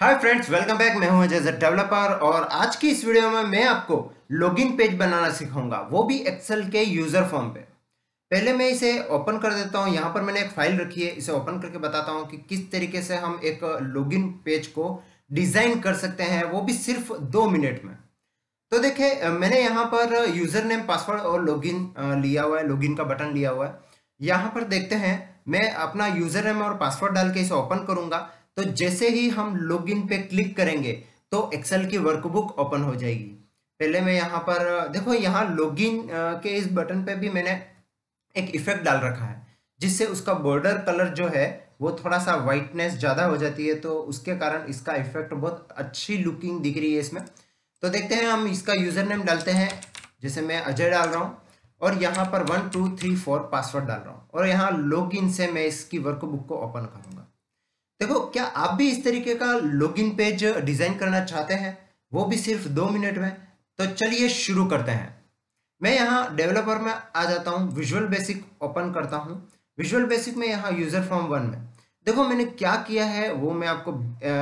Hi friends welcome back मैं हूँ Ajay developer और आज की इस वीडियो में मैं आपको लॉगिन पेज बनाना सिखाऊँगा। वो भी एक्सेल के यूज़र फॉर्म पे। पहले मैं इसे ओपन कर देता हूँ। यहाँ पर मैंने एक फ़ाइल रखी है। इसे ओपन करके बताता हूँ कि किस तरीके से हम एक लॉगिन पेज को डिज़ाइन कर सकते हैं। वो भी सिर्फ़ दो मिनट में। तो देखे मैंने यहाँ पर यूज़र नेम पासवर्ड और लॉगिन लिया हुआ है। लॉगिन का बटन लिया हुआ है। यहाँ पर देखते हैं, मैं अपना यूज़र नेम और पासवर्ड डाल के इसे ओपन करूँगा। तो जैसे ही हम लॉगिन पे क्लिक करेंगे तो एक्सेल की वर्कबुक ओपन हो जाएगी। पहले मैं यहाँ पर, देखो यहाँ लॉगिन के इस बटन पे भी मैंने एक इफ़ेक्ट डाल रखा है, जिससे उसका बॉर्डर कलर जो है, वो थोड़ा सा वाइटनेस ज़्यादा हो जाती है तो उसके कारण इसका इफ़ेक्ट बहुत अच्छी लुकिंग दिख रही है इसमें। तो देखते हैं हम इसका यूज़र नेम डालते हैं, जैसे मैं अजय डाल रहा हूँ, और यहाँ पर one two three four password डाल रहा हूँ, और यहाँ लॉग इन से मैं इसकी वर्कबुक को ओपन करूँगा। देखो, क्या आप भी इस तरीके का लॉगिन पेज डिज़ाइन करना चाहते हैं? वो भी सिर्फ़ दो मिनट में। तो चलिए शुरू करते हैं। मैं यहाँ डेवलपर में आ जाता हूँ विजुअल बेसिक ओपन करता हूँ। विजुअल बेसिक में यहाँ यूज़र फॉर्म वन में। देखो, मैंने क्या किया है, वो मैं आपको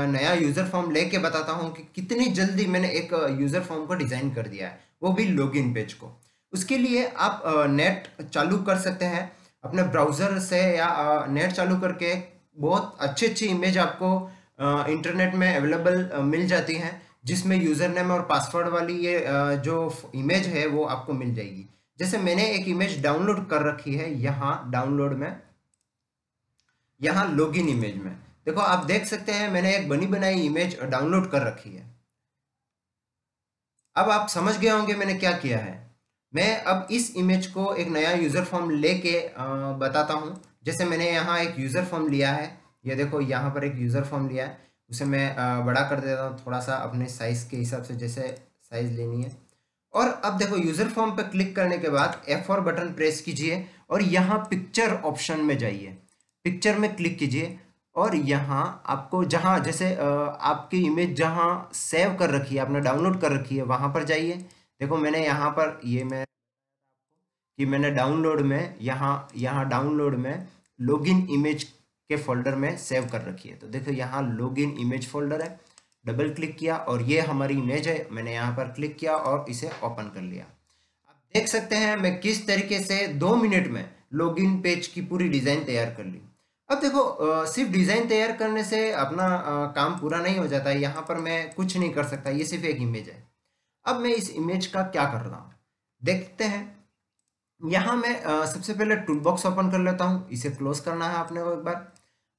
नया यूज़र फॉर्म लेके बताता हूँ कि कितनी जल्दी मैंने एक यूज़र फॉर्म को डिज़ाइन कर दिया है, वो भी लॉगिन पेज को। उसके लिए आप नेट चालू कर सकते हैं। अपने ब्राउज़र से या नेट चालू करके बहुत अच्छी अच्छी इमेज आपको इंटरनेट में अवेलेबल मिल जाती हैं, जिसमें यूज़र नेम और पासवर्ड वाली ये जो इमेज है, वो आपको मिल जाएगी। जैसे मैंने एक इमेज डाउनलोड कर रखी है यहाँ डाउनलोड में, यहाँ लॉगिन इमेज में। देखो, आप देख सकते हैं, मैंने एक बनी बनाई इमेज डाउनलोड कर रखी है। अब आप समझ गए होंगे मैंने क्या किया है। मैं अब इस इमेज को एक नया यूज़र फॉर्म लेके बताता हूँ। जैसे मैंने यहाँ एक यूज़र फॉर्म लिया है, ये देखो यहाँ पर एक यूज़र फॉर्म लिया है, उसे मैं बड़ा कर देता हूँ थोड़ा सा अपने साइज़ के हिसाब से, जैसे साइज़ लेनी है। और अब देखो यूज़र फॉर्म पर क्लिक करने के बाद एफ़ और बटन प्रेस कीजिए और यहाँ पिक्चर ऑप्शन में जाइए। पिक्चर में क्लिक कीजिए और यहाँ आपको जहाँ, जैसे आपकी इमेज जहाँ सेव कर रखी है, आपने डाउनलोड कर रखी है, वहाँ पर जाइए। देखो मैंने यहाँ पर ये मैं, कि मैंने डाउनलोड में, यहाँ यहाँ डाउनलोड में लॉगिन इमेज के फोल्डर में सेव कर रखी है। तो देखो यहाँ लॉगिन इमेज फोल्डर है। डबल क्लिक किया और ये हमारी इमेज है। मैंने यहाँ पर क्लिक किया और इसे ओपन कर लिया। आप देख सकते हैं मैं किस तरीके से दो मिनट में लॉगिन पेज की पूरी डिज़ाइन तैयार कर ली। अब देखो सिर्फ़ डिज़ाइन तैयार करने से अपना आ, काम पूरा नहीं हो जाता। है यहाँ पर मैं कुछ नहीं कर सकता। ये सिर्फ़ एक इमेज है। अब मैं इस इमेज का क्या कर रहा हूँ? देखते हैं। यहाँ मैं सबसे पहले टूल बॉक्स ओपन कर लेता हूँ, इसे क्लोज करना है आपने एक बार।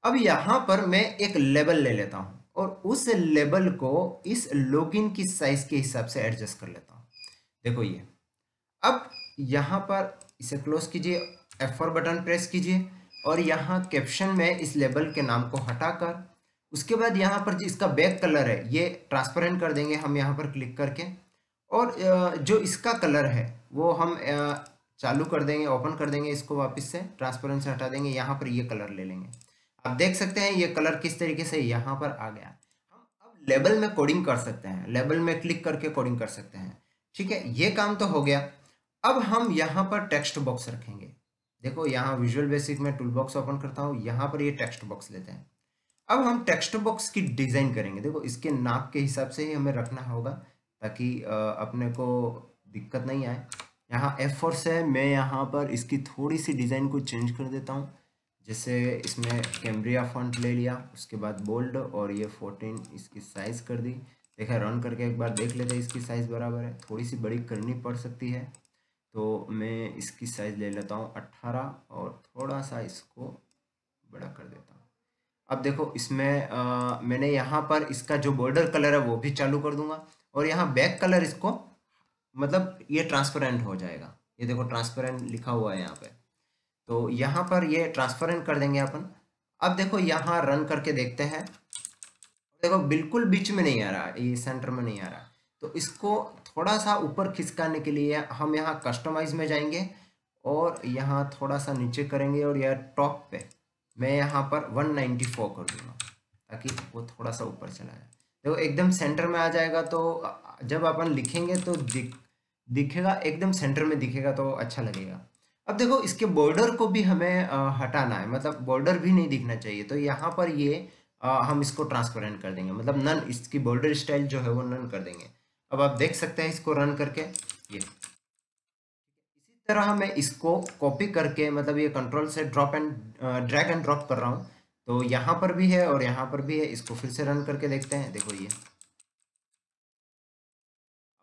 अब यहाँ पर मैं एक लेबल ले लेता हूँ और उस लेबल को इस लॉगिन की साइज़ के हिसाब से एडजस्ट कर लेता हूँ। देखो ये। अब यहाँ पर इसे क्लोज कीजिए F4 बटन प्रेस कीजिए और यहाँ कैप्शन में इस लेबल के नाम को हटाकर, उसके बाद यहाँ पर जिसका बैक कलर है, ये ट्रांसपेरेंट कर देंगे हम यहाँ पर क्लिक करके। और जो इसका कलर है, वो हम चालू कर देंगे ओपन कर देंगे इसको वापस से ट्रांसपेरेंसी हटा देंगे, यहाँ पर ये कलर ले लेंगे। आप देख सकते हैं ये कलर किस तरीके से यहाँ पर आ गया। हम अब लेबल में कोडिंग कर सकते हैं लेबल में क्लिक करके कोडिंग कर सकते हैं। ठीक है, ये काम तो हो गया। अब हम यहाँ पर टेक्स्ट बॉक्स रखेंगे। देखो, यहाँ विजुअल बेसिक में टूल बॉक्स ओपन करता हूँ, यहाँ पर ये टेक्स्ट बॉक्स लेते हैं। अब हम टेक्स्ट बॉक्स की डिज़ाइन करेंगे। देखो, इसके नाप के हिसाब से ही हमें रखना होगा ताकि अपने को दिक्कत नहीं आए। यहाँ एफ़ फोर से मैं यहाँ पर इसकी थोड़ी सी डिज़ाइन को चेंज कर देता हूँ। जैसे इसमें कैमरिया फंट ले लिया उसके बाद बोल्ड और ये फोर्टीन इसकी साइज़ कर दी। देखा रन करके एक बार देख लेते हैं इसकी साइज़ बराबर है। थोड़ी सी बड़ी करनी पड़ सकती है। तो मैं इसकी साइज़ ले लेता हूँ अट्ठारह और थोड़ा सा इसको बड़ा कर देता हूँ। अब देखो इसमें आ, मैंने यहाँ पर इसका जो बॉर्डर कलर है वो भी चालू कर दूँगा और यहाँ बैक कलर इसको मतलब ये ट्रांसपेरेंट हो जाएगा। ये देखो ट्रांसपेरेंट लिखा हुआ है यहाँ पे। तो यहाँ पर ये ट्रांसपेरेंट कर देंगे अपन। अब देखो यहाँ रन करके देखते हैं। देखो बिल्कुल बीच में नहीं आ रहा, ये सेंटर में नहीं आ रहा। तो इसको थोड़ा सा ऊपर खिसकाने के लिए हम यहाँ कस्टमाइज में जाएँगे और यहाँ थोड़ा सा नीचे करेंगे और यह टॉप पे। मैं यहाँ पर 194 कर दूँगा ताकि वो थोड़ा सा ऊपर चला जाए। देखो एकदम सेंटर में आ जाएगा तो जब अपन लिखेंगे तो दिख दिखेगा एकदम सेंटर में दिखेगा तो अच्छा लगेगा। अब देखो इसके बॉर्डर को भी हमें आ, हटाना है। मतलब बॉर्डर भी नहीं दिखना चाहिए। तो यहाँ पर ये आ, हम इसको ट्रांसपेरेंट कर देंगे। मतलब नन इसकी बॉर्डर स्टाइल जो है वो नन कर देंगे। अब आप देख सकते हैं इसको रन करके। ये। इसी तरह मैं इसको कॉपी करके मतलब ये कंट्रोल से drop and drag and drop कर रहा हूँ। तो यहाँ पर भी है और यहाँ पर भी है। इसको फिर से रन करके देखते हैं। देखो ये।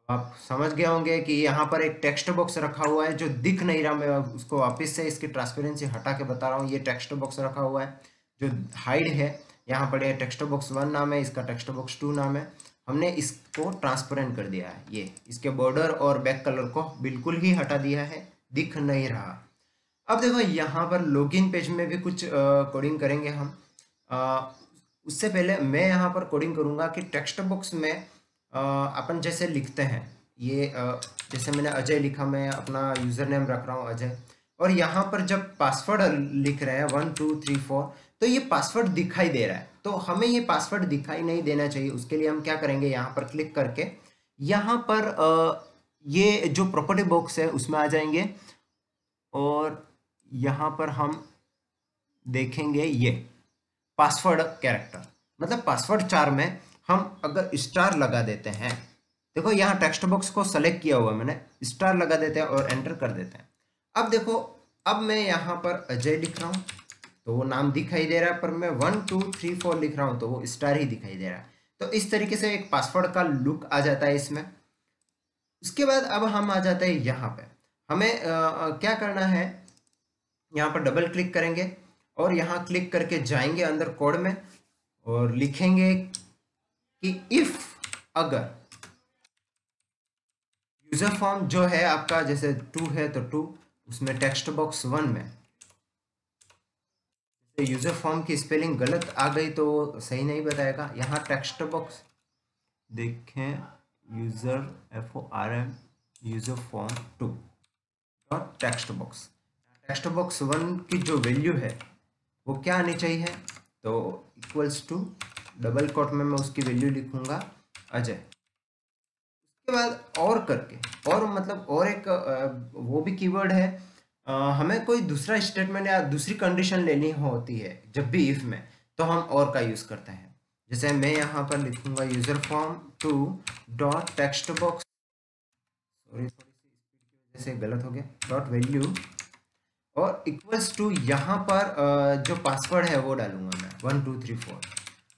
आप समझ गए होंगे कि यहाँ पर एक टेक्स्ट बॉक्स रखा हुआ है जो दिख नहीं रहा। मैं उसको वापस से इसकी ट्रांसपेरेंसी हटा के बता रहा हूँ। ये टेक्स्ट बॉक्स रखा हुआ है। जो हाइड है, यहाँ पर ये टेक्स्ट बॉक्स वन नाम है, इसका टेक्स्ट बॉक्स टू नाम है। हमने इसको ट्रांसपेरेंट कर दिया है। ये, इसके बॉर्डर और बैक कलर को बिल्कुल ही हटा दिया है। दिख नहीं रहा। अब देखो यहाँ पर लॉगिन पेज में भी कुछ कोडिंग करेंगे हम। आ, उससे पहले मैं यहाँ पर कोडिंग करूँगा कि टेक्स्ट बॉक्स में अपन जैसे लिखते हैं ये आ, जैसे मैंने अजय लिखा मैं अपना यूज़र नेम रख रहा हूँ अजय। और यहाँ पर जब पासवर्ड लिख रहे हैं वन टू थ्री फोर तो ये पासवर्ड दिखाई दे रहा है। तो हमें ये पासवर्ड दिखाई नहीं देना चाहिए उसके लिए हम क्या करेंगे यहाँ पर क्लिक करके यहाँ पर आ, ये जो प्रॉपर्टी बॉक्स है उसमें आ जाएँगे। और यहाँ पर हम देखेंगे ये पासवर्ड कैरेक्टर मतलब पासवर्ड चार में हम अगर स्टार लगा देते हैं देखो यहाँ टेक्स्ट बॉक्स को सेलेक्ट किया हुआ मैंने स्टार लगा देते हैं और एंटर कर देते हैं। अब देखो अब मैं यहाँ पर अजय लिख रहा हूँ तो वो नाम दिखाई दे रहा है पर मैं वन टू थ्री फोर लिख रहा हूँ तो वो स्टार ही दिखाई दे रहा है। तो इस तरीके से एक पासवर्ड का लुक आ जाता है इसमें। उसके बाद अब हम आ जाते हैं यहाँ पे। हमें आ, क्या करना है? यहाँ पर डबल क्लिक करेंगे और यहाँ क्लिक करके जाएँगे अंदर कोड में और लिखेंगे कि इफ़ अगर यूज़र फॉर्म जो है आपका, जैसे टू है तो टू उसमें टेक्स्ट बॉक्स वन में। यूज़र फॉर्म की स्पेलिंग गलत आ गई तो सही नहीं बताएगा। यहाँ टेक्स्ट बॉक्स देखें user F O R M user form two dot text box text box one की जो वैल्यू है, वो क्या आनी चाहिए? तो इक्वल्स टू डबल कोट में मैं उसकी वैल्यू लिखूँगा, अजय। उसके बाद और करके, और मतलब और एक वो भी कीवर्ड है हमें कोई दूसरा स्टेटमेंट या दूसरी कंडीशन लेनी होती है, जब भी इफ़ में तो हम और का यूज़ करते हैं। जैसे मैं यहाँ पर लिखूँगा user form two dot text box sorry थोड़ी सी स्पीड की वजह से गलत हो गया। डॉट वैल्यू और इक्वल्स टू यहाँ पर जो पासवर्ड है वो डालूँगा मैं। वन टू थ्री फोर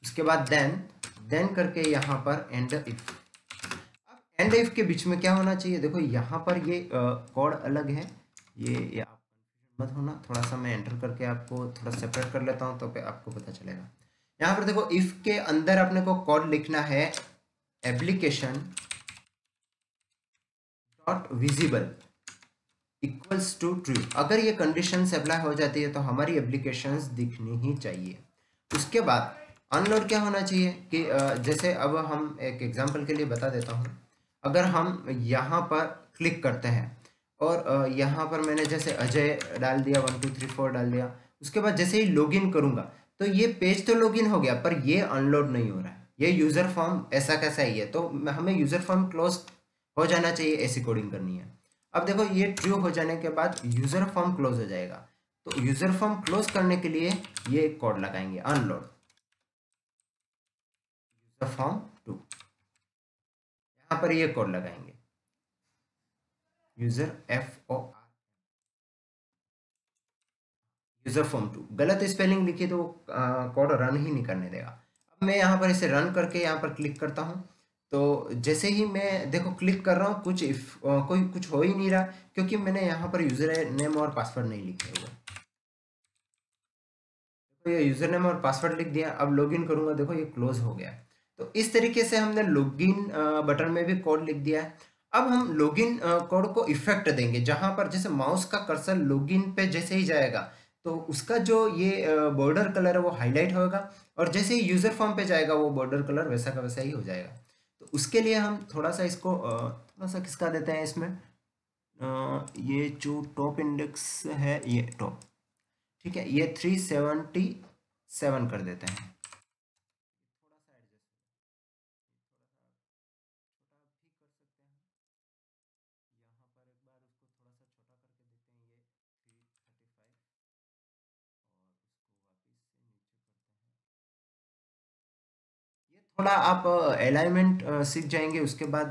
उसके बाद देन देन करके यहाँ पर एंड इफ़ अब एंड इफ़ के बीच में क्या होना चाहिए? देखो यहाँ पर ये कोड अलग है। ये, आप मत होना। थोड़ा सा मैं एंटर करके आपको थोड़ा सेपरेट कर लेता हूँ तो आपको पता चलेगा। यहाँ पर देखो इफ़ के अंदर अपने को कोड लिखना है application dot visible equals to true अगर ये कंडीशन अप्लाई हो जाती है तो हमारी एप्लीकेशंस दिखनी ही चाहिए। उसके बाद अनलोड क्या होना चाहिए? कि जैसे अब हम एक एग्जांपल के लिए बता देता हूँ। अगर हम यहाँ पर क्लिक करते हैं, और यहाँ पर मैंने जैसे अजय डाल दिया वन टू थ्री फोर डाल दिया, उसके बाद जैसे ही लॉगिन करूँगा तो ये पेज तो लॉगिन हो गया, पर ये अनलोड नहीं हो रहा है। ये यूज़र फॉर्म ऐसा कैसा ही है तो हमें यूज़र फॉर्म क्लोज हो जाना चाहिए, ऐसी कोडिंग करनी है। अब देखो ये ट्रू हो जाने के बाद यूज़र फॉर्म क्लोज हो जाएगा। तो यूज़र फॉर्म क्लोज करने के लिए ये कोड लगाएँगे अनलोड फॉर्म टू यहाँ पर ये कोड लगाएँगे। User F O R user form two गलत स्पेलिंग लिखी तो कोड रन ही नहीं करने देगा। अब मैं यहाँ पर इसे रन करके यहाँ पर क्लिक करता हूँ। तो जैसे ही मैं देखो क्लिक कर रहा हूँ कुछ इफ़ आ, कोई कुछ हो ही नहीं रहा क्योंकि मैंने यहाँ पर यूज़र नेम और पासवर्ड नहीं लिखे हुए। ये यूज़र नेम और पासवर्ड लिख दिया अब लॉगिन करूँगा देखो ये क्लोज हो गया। तो इस तरीके से हमने लॉगिन बटन में भी कोड लिख दिया है। अब हम लॉगिन कोड को इफ़ेक्ट देंगे जहाँ पर जैसे माउस का कर्सर लॉगिन पे जैसे ही जाएगा तो उसका जो ये बॉर्डर कलर है वो हाईलाइट होगा और जैसे ही यूज़र फॉर्म पे जाएगा वो बॉर्डर कलर वैसा का वैसा ही हो जाएगा। उसके लिए हम थोड़ा सा इसको थोड़ा सा किसका देते हैं इसमें। ये जो टॉप इंडेक्स है, ये टॉप, ठीक है, ये थ्री सेवेंटी सेवन कर देते हैं। थोड़ा आप अलाइनमेंट सीख जाएँगे, उसके बाद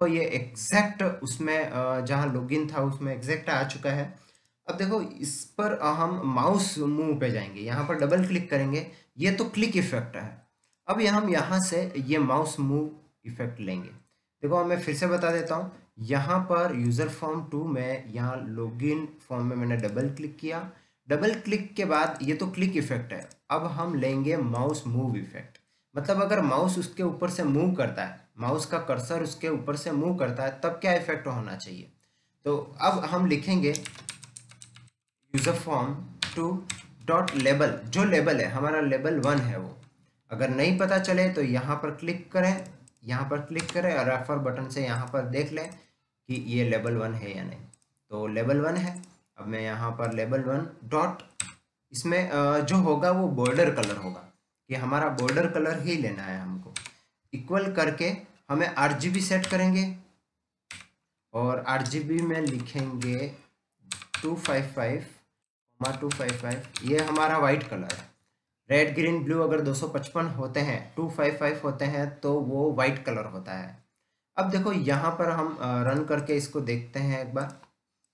देखो ये एग्जैक्ट उसमें जहाँ लॉगिन था, उसमें एग्जैक्ट आ चुका है। अब देखो, इस पर हम माउस मूव पे जाएँगे, यहाँ पर डबल क्लिक करेंगे, ये तो क्लिक इफ़ेक्ट है। अब हम यहाँ से ये माउस मूव इफ़ेक्ट लेंगे। देखो मैं फिर से बता देता हूँ, यहाँ पर यूज़र फॉर्म टू में, यहाँ लॉगिन फॉर्म में मैंने डबल क्लिक किया डबल क्लिक के बाद ये तो क्लिक इफ़ेक्ट है। अब हम लेंगे माउस मूव इफ़ेक्ट मतलब अगर माउस उसके ऊपर से मूव करता है माउस का कर्सर उसके ऊपर से मूव करता है, तब क्या इफ़ेक्ट होना चाहिए? तो अब हम लिखेंगे user form two dot label जो लेबल है, हमारा लेबल वन है वो। अगर नहीं पता चले तो यहाँ पर क्लिक करें, यहाँ पर क्लिक करें और रेफर बटन से यहाँ पर देख लें कि ये लेबल वन है या नहीं। तो लेबल वन है। अब मैं यहाँ पर लेबल वन डॉट, इसमें जो होगा वो बॉर्डर कलर होगा, कि हमारा बॉर्डर कलर ही लेना है हमको। इक्वल करके हमें आरजीबी सेट करेंगे, और आरजीबी में लिखेंगे two five five two five five, ये हमारा वाइट कलर है। रेड, ग्रीन, ब्लू अगर 255 होते हैं 255 होते हैं तो वो वाइट कलर होता है। अब देखो यहाँ पर हम रन करके इसको देखते हैं एक बार।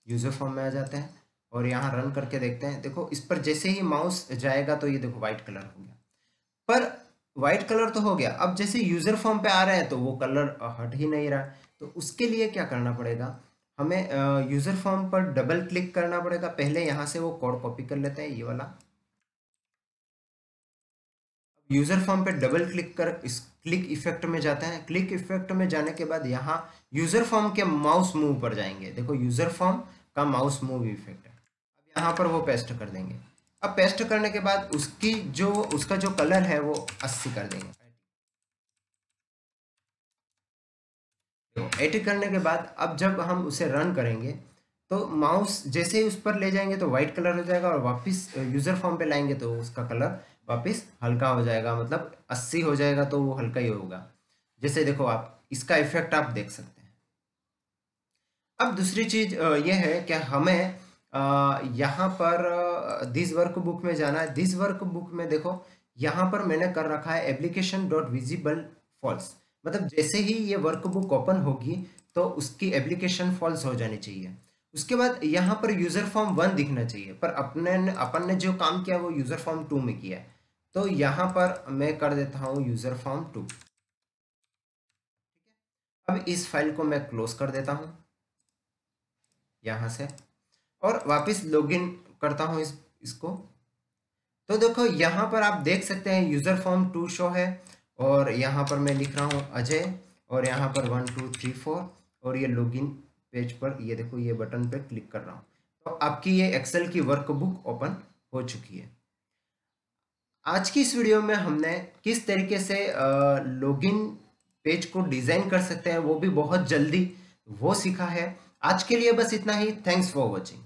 यूज़र फॉर्म में आ जाते हैं और यहाँ रन करके देखते हैं। देखो, इस पर जैसे ही माउस जाएगा तो ये देखो वाइट कलर हो गया। पर वाइट कलर तो हो गया। अब जैसे यूज़र फॉर्म पे आ रहे हैं तो वो कलर हट ही नहीं रहा। तो उसके लिए क्या करना पड़ेगा? हमें यूज़र फॉर्म पर डबल क्लिक करना पड़ेगा। पहले यहाँ से वो कोड कॉपी कर लेते हैं, ये वाला। यूज़र फॉर्म पे डबल क्लिक कर इस क्लिक इफ़ेक्ट में जाते हैं। क्लिक इफ़ेक्ट में जाने के बाद यहाँ यूज़र फॉर्म के माउस मूव पर जाएँगे। देखो यूज़र फॉर्म का माउस मूव इफ़ेक्ट है। अब यहाँ पर वो पेस्ट कर देंगे। अब पेस्ट करने के बाद उसकी जो, उसका जो कलर है वो अस्सी कर देंगे। एटी करने के बाद अब जब हम उसे रन करेंगे तो माउस जैसे ही उस पर ले जाएँगे तो वाइट कलर हो जाएगा और वापस यूज़र फॉर्म पे लाएँगे तो उसका कलर वापस हल्का हो जाएगा। मतलब 80 हो जाएगा तो वो हल्का ही होगा। जैसे देखो आप, इसका इफ़ेक्ट आप देख सकते अब दूसरी चीज़ ये है कि हमें यहाँ पर दिस वर्क बुक में जाना है। दिस वर्क बुक में देखो, यहाँ पर मैंने कर रखा है एप्लीकेशन डॉट विजिबल फॉल्स मतलब जैसे ही ये वर्क बुक ओपन होगी तो उसकी एप्लीकेशन फॉल्स हो जानी चाहिए। उसके बाद यहाँ पर यूज़र फॉर्म वन दिखना चाहिए, पर अपने, अपन ने जो काम किया वो यूज़र फॉर्म टू में किया है। तो यहाँ पर मैं कर देता हूँ यूज़र फॉर्म टू अब इस फ़ाइल को मैं क्लोज कर देता हूँ। यहाँ से। और वापस लॉगिन करता हूँ इस, इसको। तो देखो, यहाँ पर आप देख सकते हैं यूज़र फॉर्म टू शो है, और यहाँ पर मैं लिख रहा हूँ अजय, और यहाँ पर वन टू थ्री फोर और ये लॉगिन पेज पर, ये देखो, ये बटन पे क्लिक कर रहा हूँ। तो आपकी ये एक्सेल की वर्कबुक ओपन हो चुकी है। आज की इस वीडियो में हमने किस तरीके से लॉगिन पेज को डिज़ाइन कर सकते हैं, वो भी बहुत जल्दी वो सीखा है। आज के लिए बस इतना ही। Thanks for watching